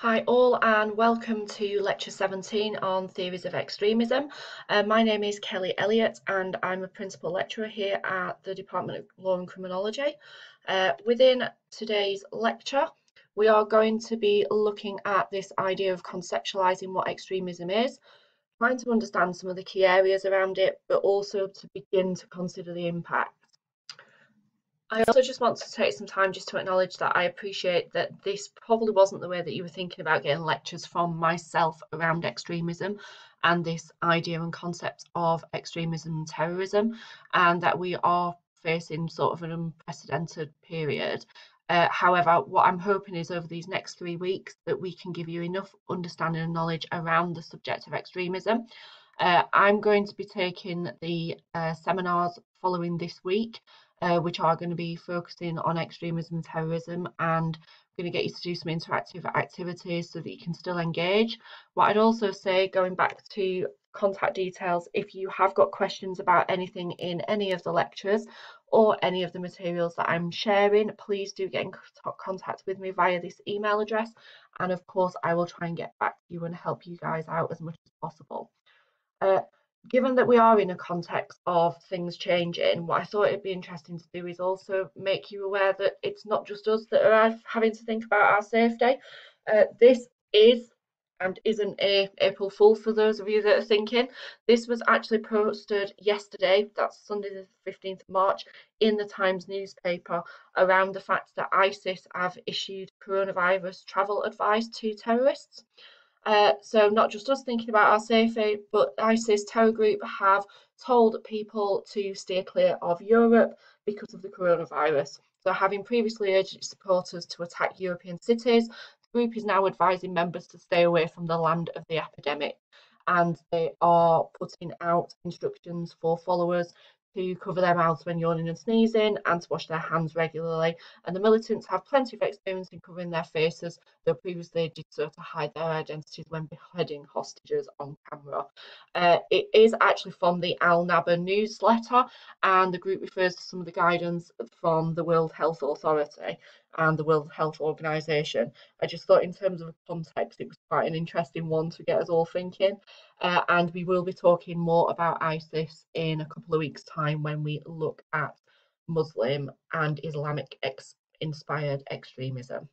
Hi all and welcome to lecture 17 on theories of extremism. Uh, my name is Kelly Elliott and I'm a principal lecturer here at the Department of Law and Criminology. Uh, within today's lecture we are going to be looking at this idea of conceptualising what extremism is, trying to understand some of the key areas around it but also to begin to consider the impact. I also just want to take some time just to acknowledge that I appreciate that this probably wasn't the way that you were thinking about getting lectures from myself around extremism and this idea and concept of extremism and terrorism, and that we are facing sort of an unprecedented period. Uh, however, what I'm hoping is over these next three weeks that we can give you enough understanding and knowledge around the subject of extremism. Uh, I'm going to be taking the uh, seminars following this week uh, which are going to be focusing on extremism and terrorism and going to get you to do some interactive activities so that you can still engage. What I'd also say, going back to contact details, if you have got questions about anything in any of the lectures or any of the materials that I'm sharing, please do get in contact with me via this email address. And of course, I will try and get back to you and help you guys out as much as possible. Uh, given that we are in a context of things changing, what I thought it'd be interesting to do is also make you aware that it's not just us that are having to think about our safety. Uh, this is and isn't a April Fool for those of you that are thinking. This was actually posted yesterday, that's Sunday the 15th of March, in the Times newspaper around the fact that ISIS have issued coronavirus travel advice to terrorists. Uh, so not just us thinking about our safety, but ISIS terror group have told people to steer clear of Europe because of the coronavirus. So having previously urged supporters to attack European cities, the group is now advising members to stay away from the land of the epidemic. And they are putting out instructions for followers to cover their mouths when yawning and sneezing and to wash their hands regularly. And the militants have plenty of experience in covering their faces, though previously did so to hide their identities when beheading hostages on camera. Uh, it is actually from the Al Naba newsletter, and the group refers to some of the guidance from the World Health Authority and the World Health Organization. I just thought, in terms of context, it was quite an interesting one to get us all thinking. Uh, and we will be talking more about ISIS in a couple of weeks' time when we look at Muslim and Islamic ex inspired extremism.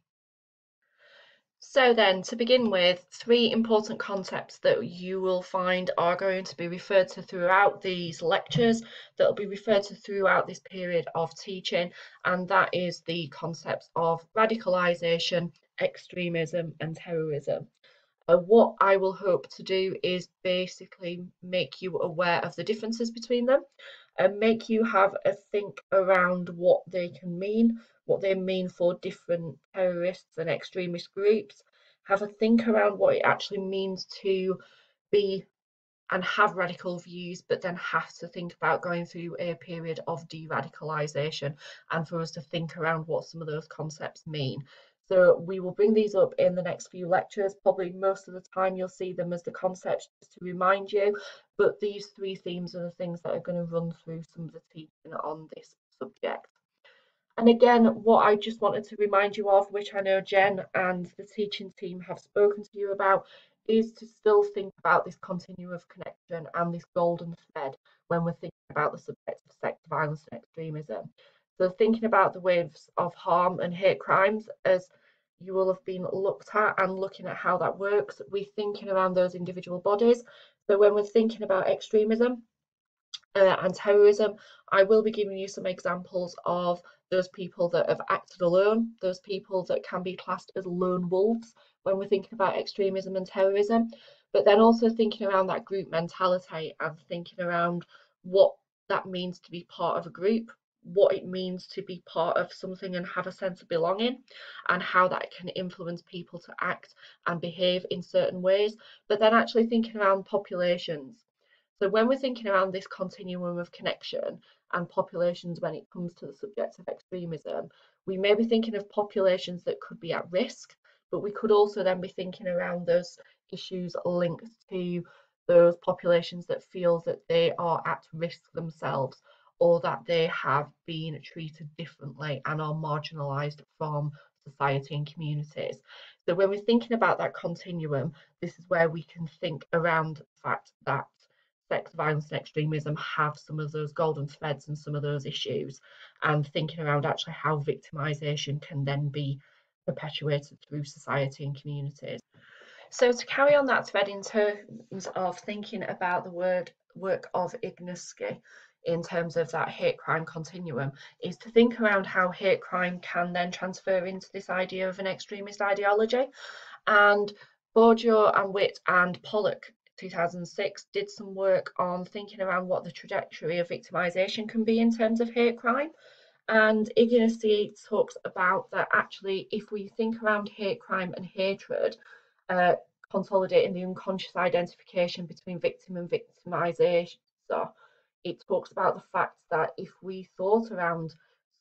So then, to begin with, three important concepts that you will find are going to be referred to throughout these lectures, that will be referred to throughout this period of teaching, and that is the concepts of radicalisation, extremism and terrorism. Uh, what I will hope to do is basically make you aware of the differences between them and make you have a think around what they can mean, what they mean for different terrorists and extremist groups, have a think around what it actually means to be and have radical views, but then have to think about going through a period of de radicalisation and for us to think around what some of those concepts mean. So we will bring these up in the next few lectures. Probably most of the time you'll see them as the concepts just to remind you, but these three themes are the things that are going to run through some of the teaching on this subject. And again, what I just wanted to remind you of, which I know Jen and the teaching team have spoken to you about, is to still think about this continuum of connection and this golden thread when we're thinking about the subject of sex violence and extremism. So thinking about the waves of harm and hate crimes as you will have been looked at and looking at how that works, we're thinking around those individual bodies. So when we're thinking about extremism uh, and terrorism, I will be giving you some examples of those people that have acted alone, those people that can be classed as lone wolves when we're thinking about extremism and terrorism, but then also thinking around that group mentality and thinking around what that means to be part of a group, what it means to be part of something and have a sense of belonging and how that can influence people to act and behave in certain ways. But then actually thinking around populations. So when we're thinking around this continuum of connection and populations when it comes to the subject of extremism we may be thinking of populations that could be at risk but we could also then be thinking around those issues linked to those populations that feel that they are at risk themselves or that they have been treated differently and are marginalised from society and communities. So when we're thinking about that continuum, this is where we can think around the fact that sex violence and extremism have some of those golden threads and some of those issues and thinking around actually how victimization can then be perpetuated through society and communities. So to carry on that thread in terms of thinking about the word work of Iganski in terms of that hate crime continuum is to think around how hate crime can then transfer into this idea of an extremist ideology. And Bourdieu and Witt and Pollock 2006 did some work on thinking around what the trajectory of victimization can be in terms of hate crime. And Iganski talks about that actually, if we think around hate crime and hatred, uh, consolidating the unconscious identification between victim and victimization. It talks about the fact that if we thought around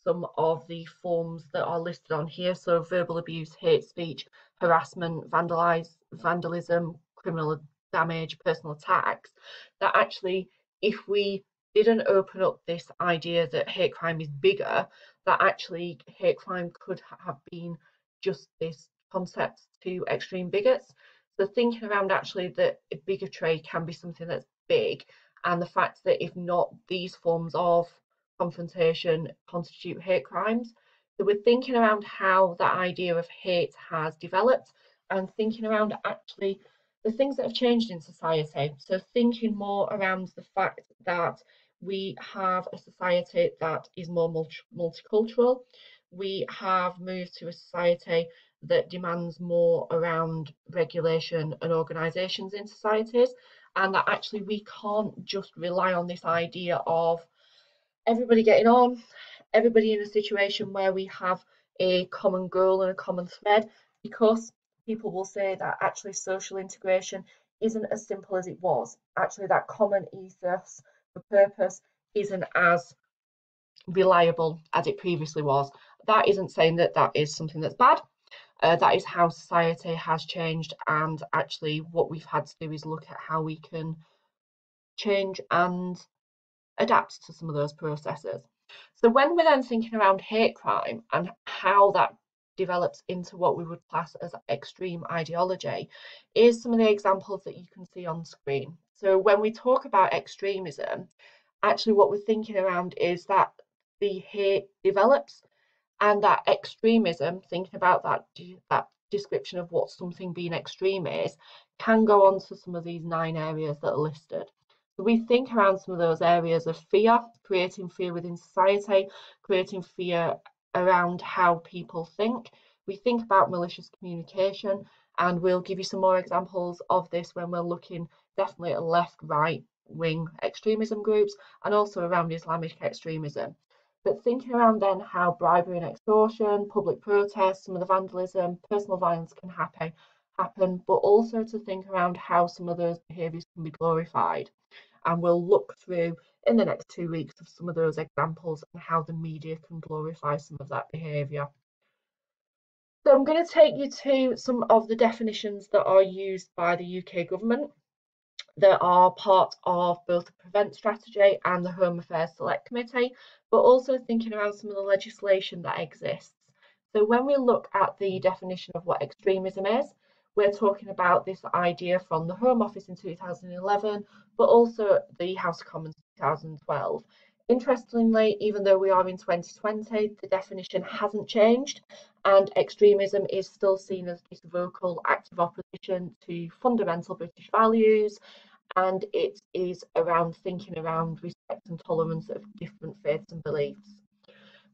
some of the forms that are listed on here, so verbal abuse, hate speech, harassment, vandalize, vandalism, criminal damage, personal attacks, that actually if we didn't open up this idea that hate crime is bigger, that actually hate crime could have been just this concept to extreme bigots. So thinking around actually that a bigotry can be something that's big and the fact that if not these forms of confrontation constitute hate crimes. So we're thinking around how that idea of hate has developed and thinking around actually the things that have changed in society. So thinking more around the fact that we have a society that is more multi multicultural. We have moved to a society that demands more around regulation and organisations in societies, and that actually we can't just rely on this idea of everybody getting on, everybody in a situation where we have a common goal and a common thread, because people will say that actually social integration isn't as simple as it was. Actually, that common ethos, the purpose, isn't as reliable as it previously was. That isn't saying that that is something that's bad. Uh, that is how society has changed, and actually, what we've had to do is look at how we can change and adapt to some of those processes. So, when we're then thinking around hate crime and how that develops into what we would class as extreme ideology is some of the examples that you can see on screen. So when we talk about extremism, actually what we're thinking around is that the hate develops and that extremism, thinking about that, that description of what something being extreme is, can go on to some of these nine areas that are listed. We think around some of those areas of fear, creating fear within society, creating fear around how people think. We think about malicious communication, and we'll give you some more examples of this when we're looking definitely at left, right wing extremism groups and also around Islamic extremism. But thinking around then how bribery and extortion, public protests, some of the vandalism, personal violence can happen, happen, but also to think around how some of those behaviours can be glorified. And we'll look through in the next two weeks of some of those examples and how the media can glorify some of that behaviour. So I'm going to take you to some of the definitions that are used by the UK government that are part of both the Prevent strategy and the Home Affairs Select Committee, but also thinking around some of the legislation that exists. So when we look at the definition of what extremism is, we're talking about this idea from the Home Office in 2011, but also the House of Commons 2012. Interestingly, even though we are in 2020, the definition hasn't changed, and extremism is still seen as this vocal active opposition to fundamental British values, and it is around thinking around respect and tolerance of different faiths and beliefs.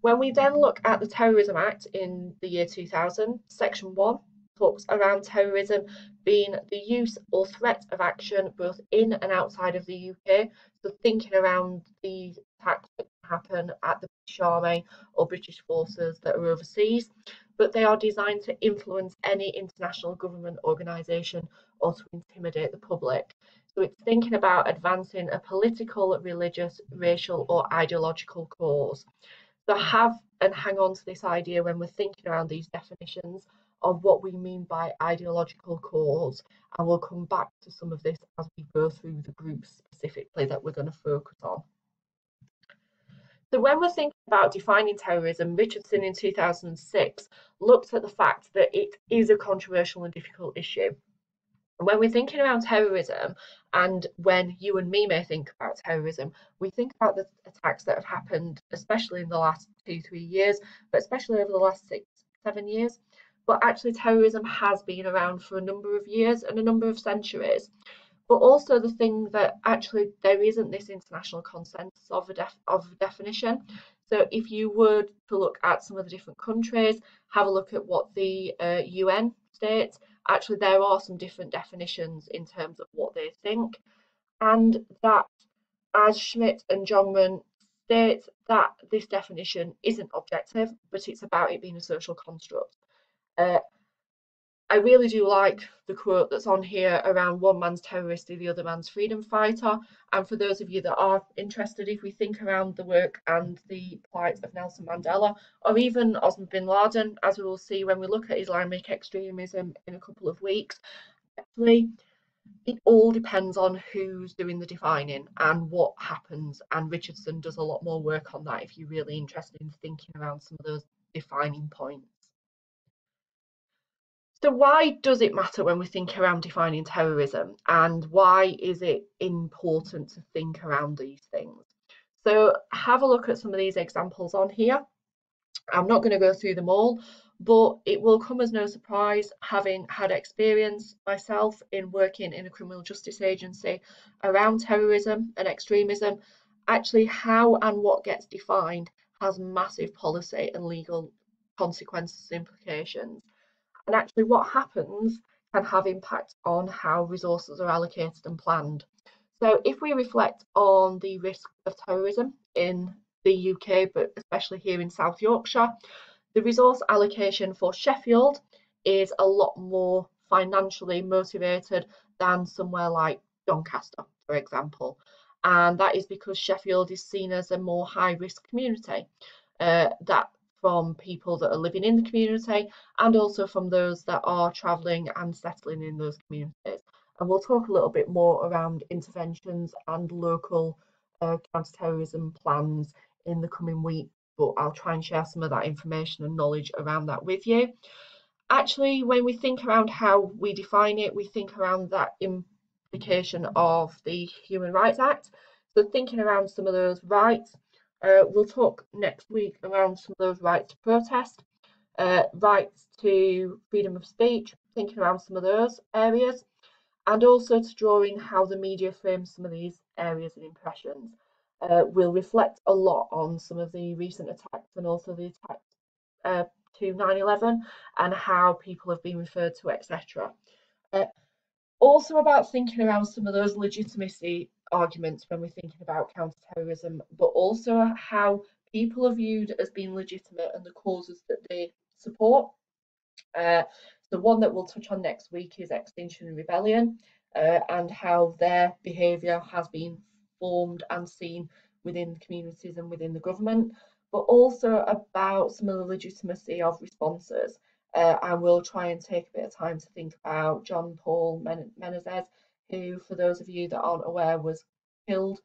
When we then look at the Terrorism Act in the year 2000, Section 1 talks around terrorism being the use or threat of action both in and outside of the UK. So thinking around the attacks that happen at the British Army or British forces that are overseas, but they are designed to influence any international government organisation or to intimidate the public. So it's thinking about advancing a political, religious, racial, or ideological cause. So have and hang on to this idea when we're thinking around these definitions of what we mean by ideological cause and we'll come back to some of this as we go through the groups specifically that we're going to focus on. So when we're thinking about defining terrorism, Richardson in 2006 looked at the fact that it is a controversial and difficult issue. When we're thinking around terrorism, and when you and me may think about terrorism, we think about the attacks that have happened, especially in the last two, three years, but especially over the last six, seven years. But actually, terrorism has been around for a number of years and a number of centuries. But also the thing that actually there isn't this international consensus of a, def of a definition. So if you were to look at some of the different countries, have a look at what the uh, UN states, actually there are some different definitions in terms of what they think and that as Schmid and Jongman state that this definition isn't objective but it's about it being a social construct. Uh, I really do like the quote that's on here around one man's terrorist is the other man's freedom fighter. And for those of you that are interested, if we think around the work and the plight of Nelson Mandela, or even Osama bin Laden, as we will see when we look at Islamic extremism in a couple of weeks, actually, it all depends on who's doing the defining and what happens. And Richardson does a lot more work on that if you're really interested in thinking around some of those defining points. So why does it matter when we think around defining terrorism and why is it important to think around these things? So have a look at some of these examples on here. I'm not going to go through them all, but it will come as no surprise having had experience myself in working in a criminal justice agency around terrorism and extremism. Actually, how and what gets defined has massive policy and legal consequences and implications and actually what happens can have impact on how resources are allocated and planned. So if we reflect on the risk of terrorism in the UK, but especially here in South Yorkshire, the resource allocation for Sheffield is a lot more financially motivated than somewhere like Doncaster, for example. And that is because Sheffield is seen as a more high risk community. Uh, that from people that are living in the community and also from those that are travelling and settling in those communities. And we'll talk a little bit more around interventions and local uh, counter-terrorism plans in the coming week, but I'll try and share some of that information and knowledge around that with you. Actually, when we think around how we define it, we think around that implication of the Human Rights Act. So thinking around some of those rights, uh, we'll talk next week around some of those rights to protest, uh, rights to freedom of speech, thinking around some of those areas, and also to draw in how the media frames some of these areas and impressions. Uh, we'll reflect a lot on some of the recent attacks and also the attacks uh, to 9-11 and how people have been referred to, etc. Uh, also about thinking around some of those legitimacy arguments when we're thinking about counterterrorism, but also how people are viewed as being legitimate and the causes that they support. Uh, the one that we'll touch on next week is Extinction Rebellion uh, and how their behaviour has been formed and seen within communities and within the government, but also about some of the legitimacy of responses. Uh, and we'll try and take a bit of time to think about John Paul Men Menezes who, for those of you that aren't aware, was killed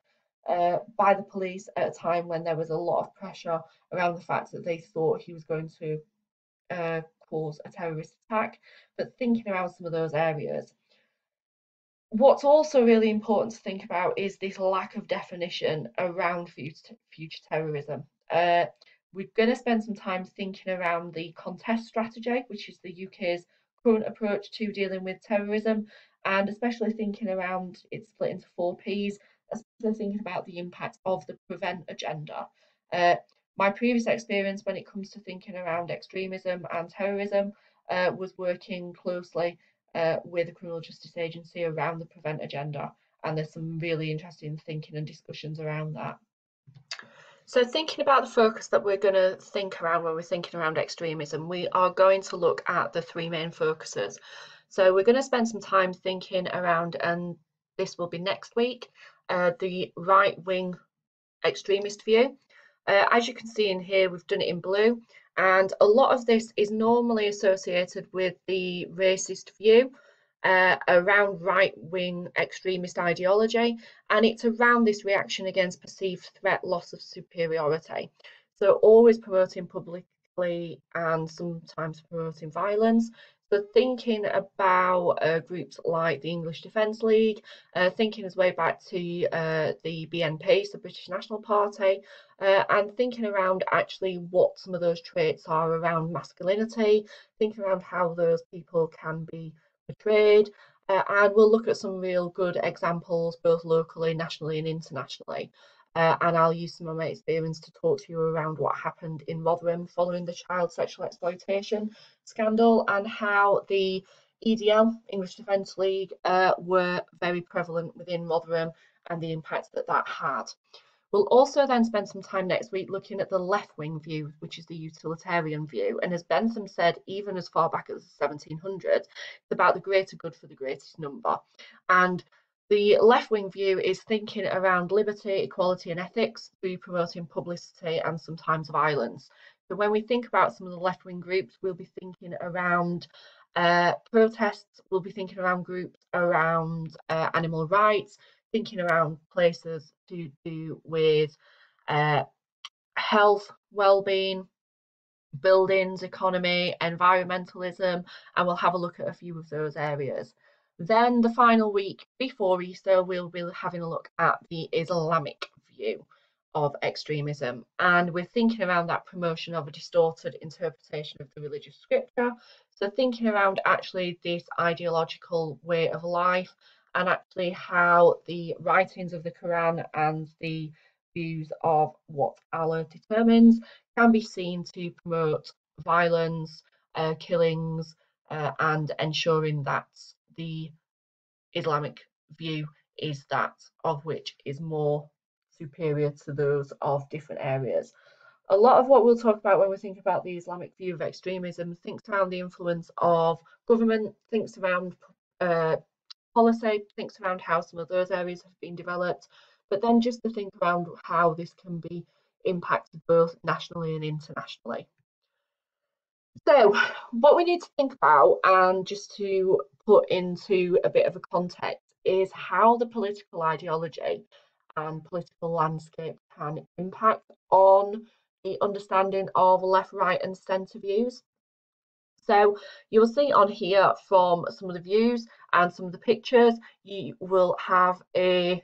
uh, by the police at a time when there was a lot of pressure around the fact that they thought he was going to uh, cause a terrorist attack. But thinking around some of those areas, what's also really important to think about is this lack of definition around future, future terrorism. Uh, we're going to spend some time thinking around the contest strategy, which is the UK's current approach to dealing with terrorism, and especially thinking around it's split into four P's, especially thinking about the impact of the prevent agenda. Uh, my previous experience when it comes to thinking around extremism and terrorism uh, was working closely uh, with the Criminal Justice Agency around the prevent agenda, and there's some really interesting thinking and discussions around that. So thinking about the focus that we're going to think around when we're thinking around extremism, we are going to look at the three main focuses. So we're going to spend some time thinking around, and this will be next week, uh, the right wing extremist view. Uh, as you can see in here, we've done it in blue, and a lot of this is normally associated with the racist view. uh, around right wing extremist ideology, and it's around this reaction against perceived threat, loss of superiority. So, always promoting publicly and sometimes promoting violence. So, thinking about uh, groups like the English Defence League, uh, thinking as way back to uh, the BNP, so British National Party, uh, and thinking around actually what some of those traits are around masculinity, thinking around how those people can be portrayed. Uh, and we'll look at some real good examples, both locally, nationally, and internationally. Uh, and I'll use some of my experience to talk to you around what happened in Rotherham following the child sexual exploitation scandal and how the EDL, English Defence League, uh, were very prevalent within Rotherham and the impact that that had. We'll also then spend some time next week looking at the left wing view, which is the utilitarian view. And as Bentham said, even as far back as the 1700s, it's about the greater good for the greatest number. And the left wing view is thinking around liberty, equality, and ethics through promoting publicity and sometimes violence. So when we think about some of the left wing groups, we'll be thinking around uh, protests, we'll be thinking around groups around uh, animal rights, thinking around places to do with uh, health, well-being, buildings, economy, environmentalism, and we'll have a look at a few of those areas. Then the final week before Easter, we'll be having a look at the Islamic view of extremism. And we're thinking around that promotion of a distorted interpretation of the religious scripture. So thinking around actually this ideological way of life and actually how the writings of the Quran and the views of what Allah determines can be seen to promote violence, uh, killings, uh, and ensuring that the Islamic view is that of which is more superior to those of different areas. A lot of what we'll talk about when we think about the Islamic view of extremism thinks around the influence of government, thinks around uh, policy, thinks around how some of those areas have been developed, but then just to think around how this can be impacted both nationally and internationally. So, what we need to think about, and just to put into a bit of a context, is how the political ideology and political landscape can impact on the understanding of left, right, and centre views. So you'll see on here from some of the views and some of the pictures, you will have a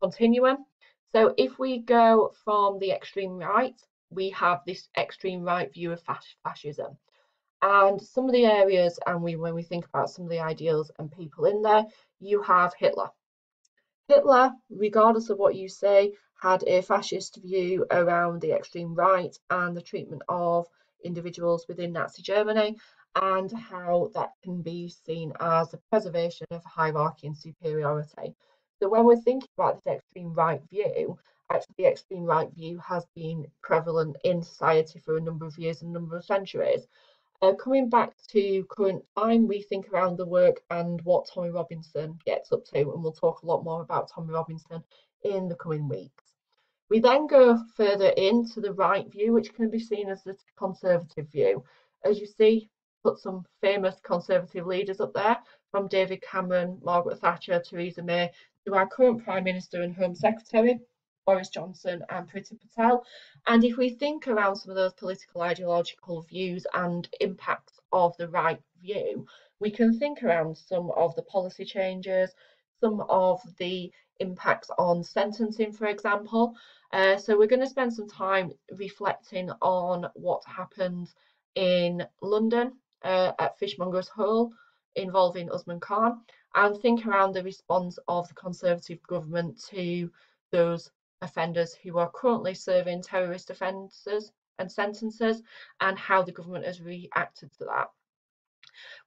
continuum. So if we go from the extreme right, we have this extreme right view of fascism. And some of the areas, and we when we think about some of the ideals and people in there, you have Hitler. Hitler, regardless of what you say, had a fascist view around the extreme right and the treatment of individuals within Nazi Germany and how that can be seen as a preservation of hierarchy and superiority. So when we're thinking about this extreme right view, actually the extreme right view has been prevalent in society for a number of years and a number of centuries. Uh, coming back to current time, we think around the work and what Tommy Robinson gets up to, and we'll talk a lot more about Tommy Robinson in the coming weeks. We then go further into the right view, which can be seen as the conservative view. As you see, put some famous conservative leaders up there, from David Cameron, Margaret Thatcher, Theresa May, to our current Prime Minister and Home Secretary, Boris Johnson and Priti Patel. And if we think around some of those political ideological views and impacts of the right view, we can think around some of the policy changes, some of the impacts on sentencing, for example. Uh, so we're going to spend some time reflecting on what happened in London uh, at Fishmonger's Hall involving Usman Khan and think around the response of the Conservative government to those offenders who are currently serving terrorist offences and sentences and how the government has reacted to that.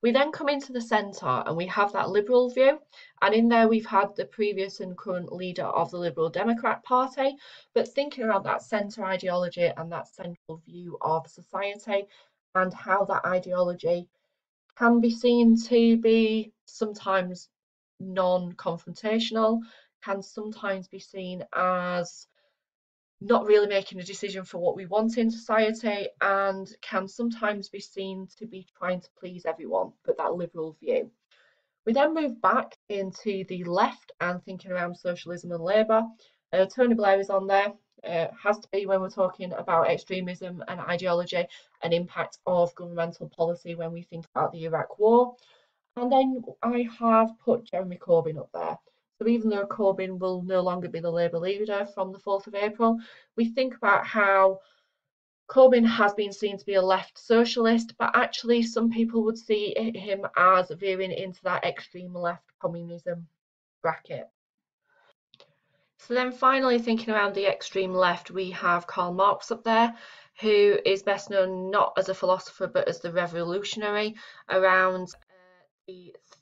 We then come into the centre and we have that Liberal view, and in there we've had the previous and current leader of the Liberal Democrat Party, but thinking around that centre ideology and that central view of society and how that ideology can be seen to be sometimes non confrontational, can sometimes be seen as not really making a decision for what we want in society, and can sometimes be seen to be trying to please everyone, but that liberal view. We then move back into the left and thinking around socialism and labour. Uh, Tony Blair is on there. Uh, has to be when we're talking about extremism and ideology and impact of governmental policy when we think about the Iraq War. And then I have put Jeremy Corbyn up there. So even though Corbyn will no longer be the Labour leader from the 4th of April, we think about how Corbyn has been seen to be a left socialist, but actually some people would see him as veering into that extreme left communism bracket. So then finally thinking around the extreme left, we have Karl Marx up there, who is best known not as a philosopher, but as the revolutionary around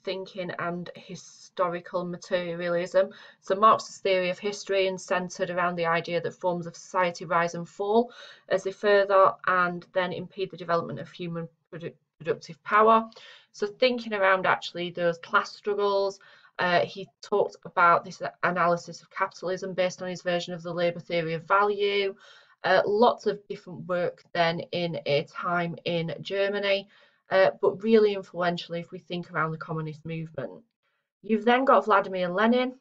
thinking and historical materialism. So Marx's theory of history and centered around the idea that forms of society rise and fall as they further and then impede the development of human produ productive power. So thinking around actually those class struggles, uh, he talked about this analysis of capitalism based on his version of the labour theory of value. Uh, lots of different work then in a time in Germany, uh, but really influential if we think around the communist movement. You've then got Vladimir Lenin,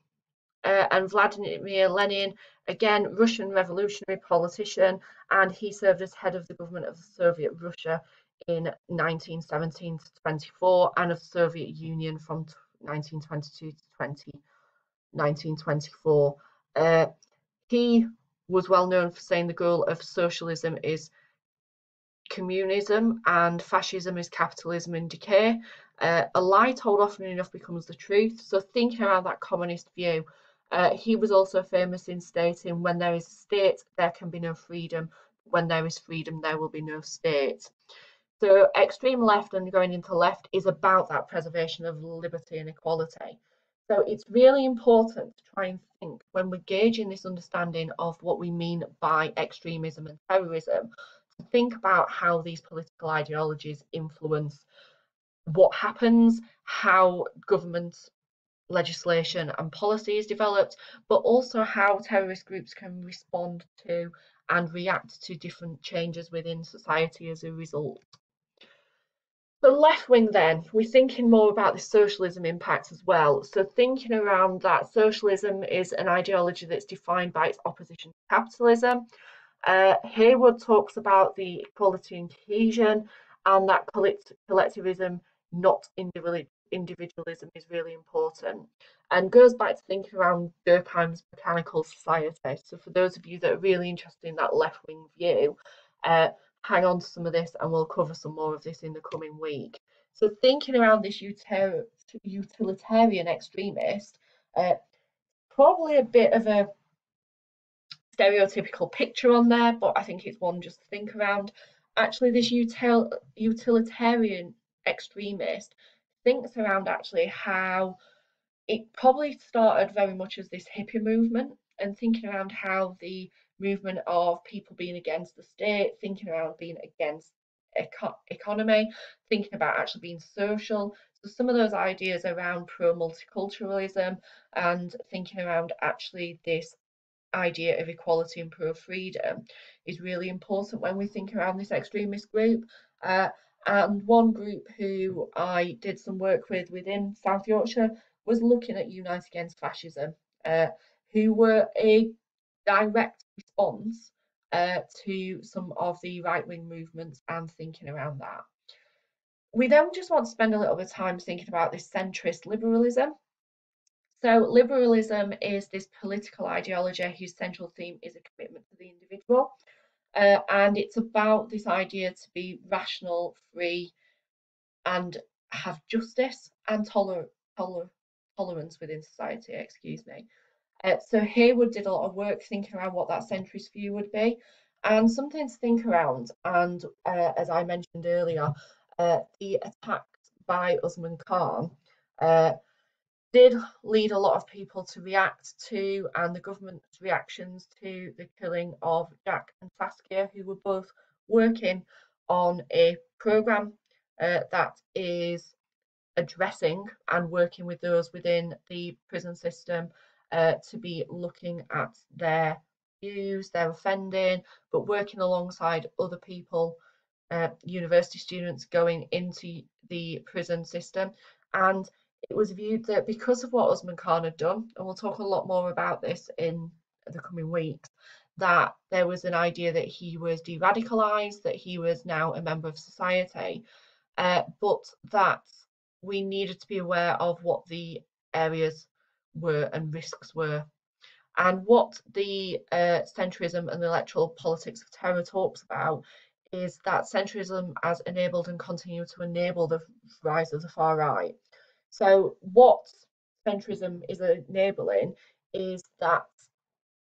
uh, and Vladimir Lenin, again, Russian revolutionary politician, and he served as head of the government of Soviet Russia in 1917 to 24 and of the Soviet Union from 1922 to 20, 1924. Uh, he was well known for saying the goal of socialism is communism and fascism is capitalism in decay. Uh, a lie told often enough becomes the truth. So thinking around that communist view, uh, he was also famous in stating when there is a state, there can be no freedom. When there is freedom, there will be no state. So extreme left and going into left is about that preservation of liberty and equality. So it's really important to try and think when we're gauging this understanding of what we mean by extremism and terrorism, think about how these political ideologies influence what happens, how government legislation and policy is developed, but also how terrorist groups can respond to and react to different changes within society as a result. The left wing, then, we're thinking more about the socialism impact as well. So, thinking around that, socialism is an ideology that's defined by its opposition to capitalism. Uh, Heywood talks about the equality and cohesion, and that collect collectivism, not individual individualism, is really important. And goes back to thinking around Durkheim's mechanical society. So, for those of you that are really interested in that left wing view, uh, hang on to some of this and we'll cover some more of this in the coming week. So thinking around this utilitarian extremist, uh, probably a bit of a stereotypical picture on there, but I think it's one just to think around. Actually, this util utilitarian extremist thinks around actually how it probably started very much as this hippie movement and thinking around how the movement of people being against the state, thinking around being against eco economy, thinking about actually being social. So some of those ideas around pro multiculturalism and thinking around actually this idea of equality and pro freedom is really important when we think around this extremist group. Uh, and one group who I did some work with within South Yorkshire was looking at Unite Against Fascism, uh, who were a direct response uh, to some of the right wing movements and thinking around that. We then just want to spend a little bit of time thinking about this centrist liberalism. So, liberalism is this political ideology whose central theme is a commitment to the individual. Uh, and it's about this idea to be rational, free, and have justice and toler toler tolerance within society, excuse me. Uh, so Heywood did a lot of work thinking around what that centrist view would be and something to think around. And uh, as I mentioned earlier, uh, the attacks by Usman Khan uh, did lead a lot of people to react to and the government's reactions to the killing of Jack and Saskia, who were both working on a program uh, that is addressing and working with those within the prison system uh, to be looking at their views, their offending, but working alongside other people, uh, university students going into the prison system. And it was viewed that because of what Usman Khan had done, and we'll talk a lot more about this in the coming weeks, that there was an idea that he was de radicalized, that he was now a member of society, uh, but that we needed to be aware of what the areas were and risks were. And what the uh, centrism and the electoral politics of terror talks about is that centrism has enabled and continue to enable the rise of the far right. So what centrism is enabling is that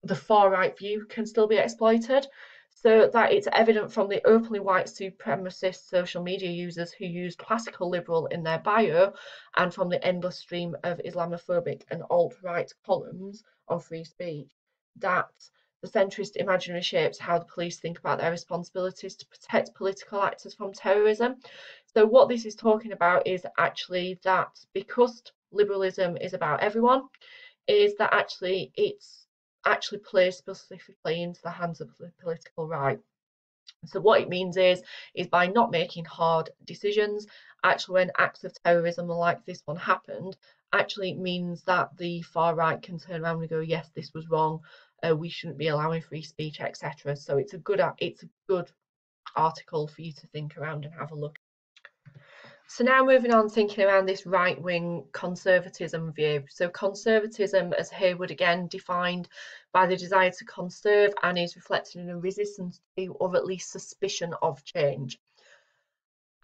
the far right view can still be exploited so that it's evident from the openly white supremacist social media users who use classical liberal in their bio and from the endless stream of Islamophobic and alt-right columns on free speech that the centrist imaginary shapes how the police think about their responsibilities to protect political actors from terrorism. So what this is talking about is actually that because liberalism is about everyone, is that actually it's actually placed specifically into the hands of the political right. So what it means is, is by not making hard decisions, actually when acts of terrorism like this one happened, actually it means that the far right can turn around and go, yes, this was wrong, uh, we shouldn't be allowing free speech, etc. So it's a good it's a good article for you to think around and have a look so now moving on, thinking around this right-wing conservatism view. So conservatism, as Heywood again defined, by the desire to conserve and is reflected in a resistance to, or at least suspicion of change.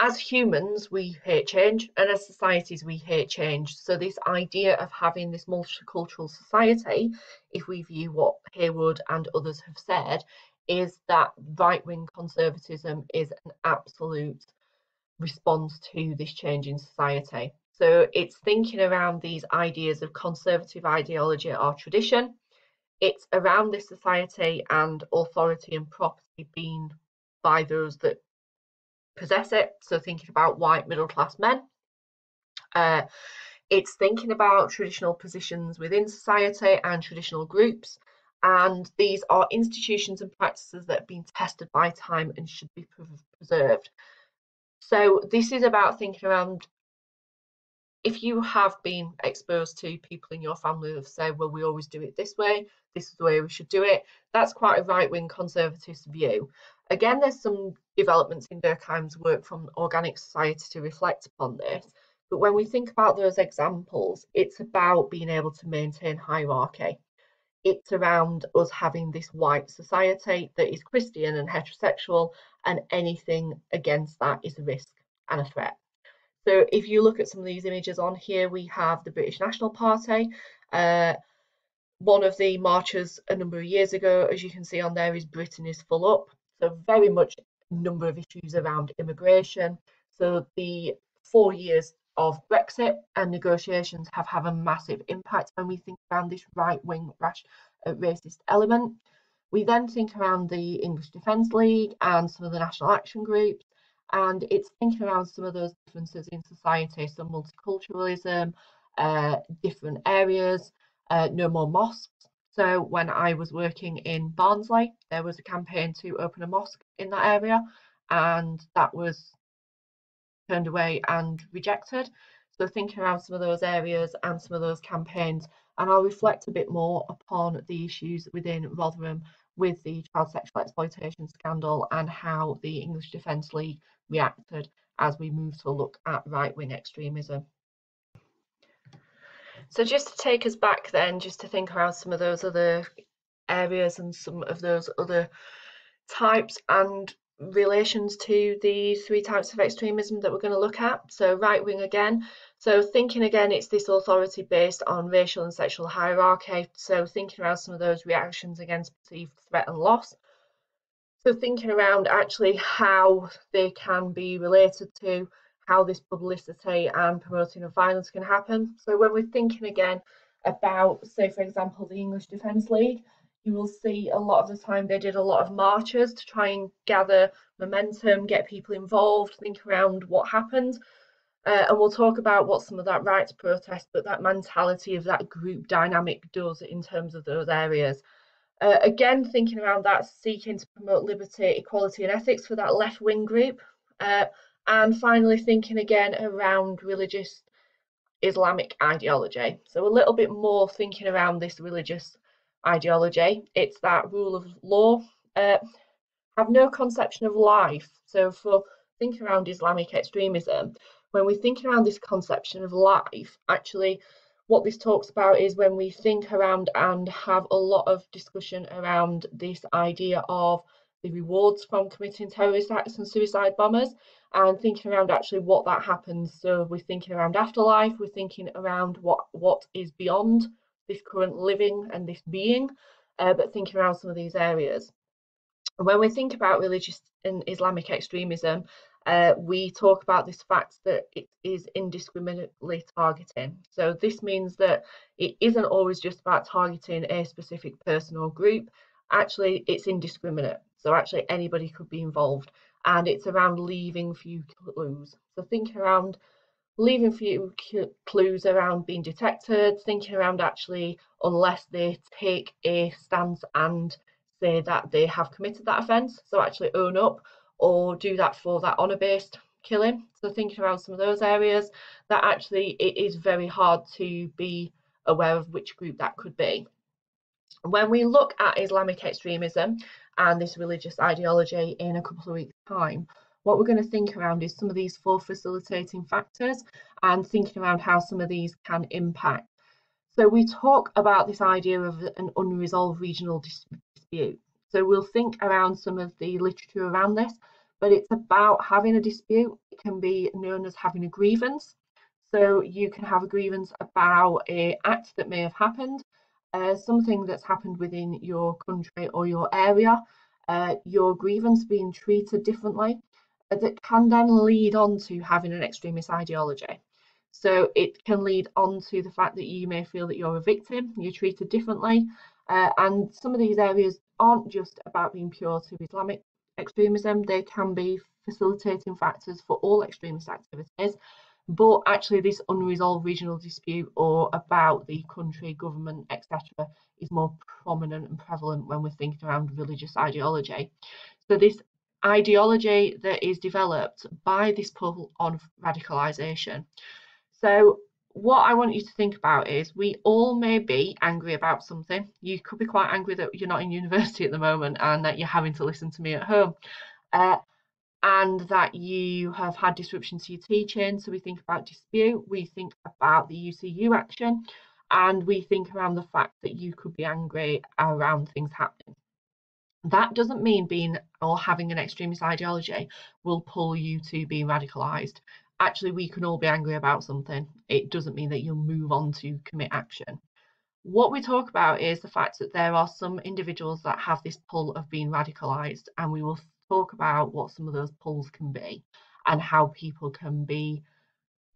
As humans, we hate change, and as societies, we hate change. So this idea of having this multicultural society, if we view what Heywood and others have said, is that right-wing conservatism is an absolute response to this change in society. So it's thinking around these ideas of conservative ideology or tradition. It's around this society and authority and property being by those that possess it. So thinking about white middle class men. Uh, it's thinking about traditional positions within society and traditional groups. And these are institutions and practices that have been tested by time and should be preserved. So this is about thinking around if you have been exposed to people in your family have said, well, we always do it this way, this is the way we should do it, that's quite a right wing conservative view. Again, there's some developments in Durkheim's work from organic society to reflect upon this. But when we think about those examples, it's about being able to maintain hierarchy. It's around us having this white society that is Christian and heterosexual and anything against that is a risk and a threat. So if you look at some of these images on here, we have the British National Party. Uh, one of the marches a number of years ago, as you can see on there, is Britain is full up. So very much a number of issues around immigration. So the four years of Brexit and negotiations have had a massive impact when we think around this right-wing rash, uh, racist element. We then think around the English Defence League and some of the national action groups, and it's thinking around some of those differences in society, so multiculturalism, uh, different areas, uh, no more mosques. So when I was working in Barnsley, there was a campaign to open a mosque in that area, and that was turned away and rejected. So thinking around some of those areas and some of those campaigns, and I'll reflect a bit more upon the issues within Rotherham with the child sexual exploitation scandal and how the English Defence League reacted as we move to look at right-wing extremism. So just to take us back then, just to think around some of those other areas and some of those other types and relations to the three types of extremism that we're going to look at. So right wing again. So thinking again, it's this authority based on racial and sexual hierarchy. So thinking around some of those reactions against perceived threat and loss. So thinking around actually how they can be related to how this publicity and promoting of violence can happen. So when we're thinking again about, say, for example, the English Defence League, you will see a lot of the time they did a lot of marches to try and gather momentum, get people involved, think around what happened. Uh, and we'll talk about what some of that rights protest, but that mentality of that group dynamic does in terms of those areas. Uh, again, thinking around that, seeking to promote liberty, equality, and ethics for that left wing group. Uh, and finally, thinking again around religious Islamic ideology. So a little bit more thinking around this religious ideology. It's that rule of law, uh, have no conception of life. So for thinking around Islamic extremism, when we think around this conception of life, actually what this talks about is when we think around and have a lot of discussion around this idea of the rewards from committing terrorist acts and suicide bombers and thinking around actually what that happens so we're thinking around afterlife we're thinking around what what is beyond this current living and this being uh, but thinking around some of these areas when we think about religious and islamic extremism uh, we talk about this fact that it is indiscriminately targeting. So this means that it isn't always just about targeting a specific person or group. Actually, it's indiscriminate. So actually anybody could be involved and it's around leaving few clues. So think around leaving few clues around being detected, thinking around actually unless they take a stance and say that they have committed that offence, so actually own up or do that for that honour based killing. So thinking around some of those areas that actually it is very hard to be aware of which group that could be. When we look at Islamic extremism and this religious ideology in a couple of weeks' time, what we're going to think around is some of these four facilitating factors and thinking around how some of these can impact. So we talk about this idea of an unresolved regional dispute. So we'll think around some of the literature around this, but it's about having a dispute. It can be known as having a grievance. So you can have a grievance about a act that may have happened, uh, something that's happened within your country or your area, uh, your grievance being treated differently, that can then lead on to having an extremist ideology. So it can lead on to the fact that you may feel that you're a victim, you're treated differently, uh, and some of these areas aren't just about being pure to Islamic extremism, they can be facilitating factors for all extremist activities. But actually, this unresolved regional dispute or about the country, government, etc., is more prominent and prevalent when we're thinking around religious ideology. So, this ideology that is developed by this pull on radicalisation. So, what I want you to think about is we all may be angry about something. You could be quite angry that you're not in university at the moment and that you're having to listen to me at home. Uh, and that you have had disruption to your teaching. So we think about dispute, we think about the UCU action, and we think around the fact that you could be angry around things happening. That doesn't mean being or having an extremist ideology will pull you to being radicalized actually we can all be angry about something. It doesn't mean that you'll move on to commit action. What we talk about is the fact that there are some individuals that have this pull of being radicalized, and we will talk about what some of those pulls can be and how people can be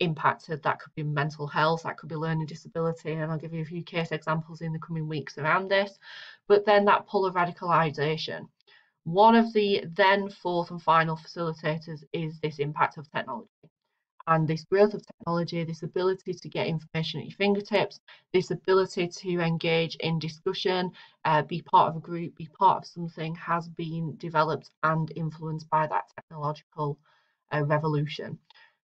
impacted. That could be mental health, that could be learning disability, and I'll give you a few case examples in the coming weeks around this. But then that pull of radicalization. One of the then fourth and final facilitators is this impact of technology and this growth of technology, this ability to get information at your fingertips, this ability to engage in discussion, uh, be part of a group, be part of something has been developed and influenced by that technological uh, revolution.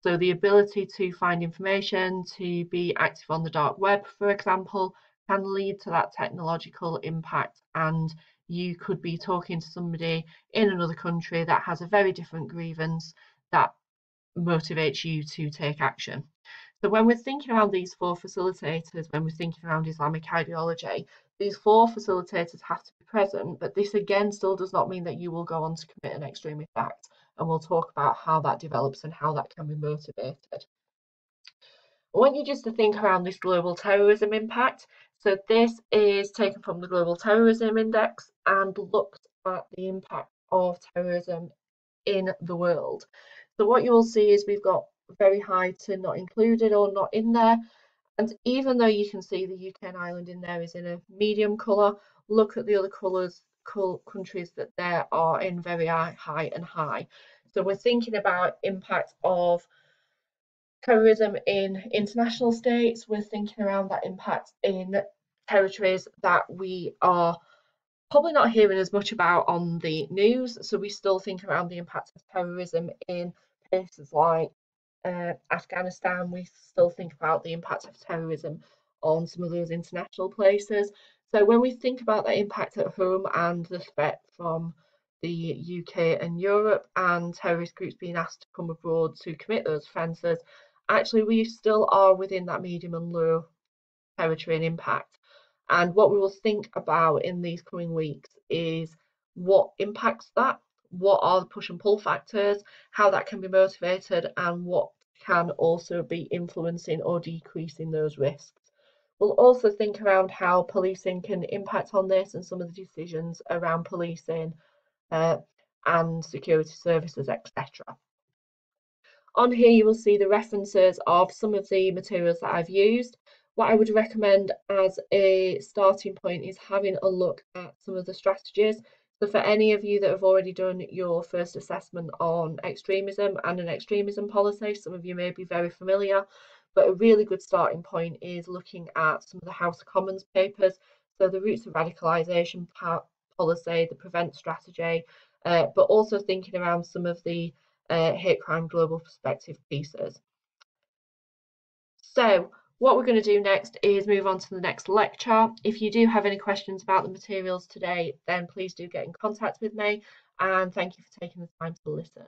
So the ability to find information, to be active on the dark web, for example, can lead to that technological impact and you could be talking to somebody in another country that has a very different grievance that motivates you to take action. So when we're thinking around these four facilitators, when we're thinking around Islamic ideology, these four facilitators have to be present, but this again still does not mean that you will go on to commit an extremist act. And we'll talk about how that develops and how that can be motivated. I want you just to think around this global terrorism impact. So this is taken from the Global Terrorism Index and looked at the impact of terrorism in the world. So what you will see is we've got very high to not included or not in there. And even though you can see the UK and Ireland in there is in a medium colour, look at the other colours, countries that there are in very high and high. So we're thinking about impact of terrorism in international states. We're thinking around that impact in territories that we are probably not hearing as much about on the news. So we still think around the impact of terrorism in places like uh, Afghanistan, we still think about the impact of terrorism on some of those international places. So when we think about the impact at home and the threat from the UK and Europe and terrorist groups being asked to come abroad to commit those offences, actually we still are within that medium and low territory and impact. And what we will think about in these coming weeks is what impacts that, what are the push and pull factors, how that can be motivated, and what can also be influencing or decreasing those risks. We'll also think around how policing can impact on this and some of the decisions around policing Uh, and security services, etc. On here you will see the references of some of the materials that I've used. What I would recommend as a starting point is having a look at some of the strategies. So for any of you that have already done your first assessment on extremism and an extremism policy, some of you may be very familiar, but a really good starting point is looking at some of the House of Commons papers. So the roots of radicalisation policy, the prevent strategy, uh, but also thinking around some of the uh, hate crime global perspective pieces. So what we're going to do next is move on to the next lecture. If you do have any questions about the materials today, then please do get in contact with me. And thank you for taking the time to listen.